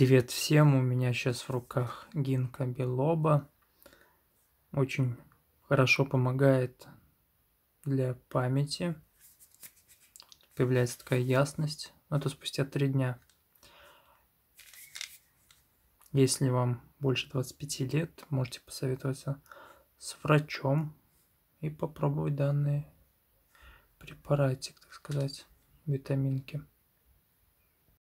Привет всем! У меня сейчас в руках гинка белоба. Очень хорошо помогает для памяти. Появляется такая ясность. Но это спустя три дня. Если вам больше 25 лет, можете посоветоваться с врачом и попробовать данные препаратик, так сказать, витаминки.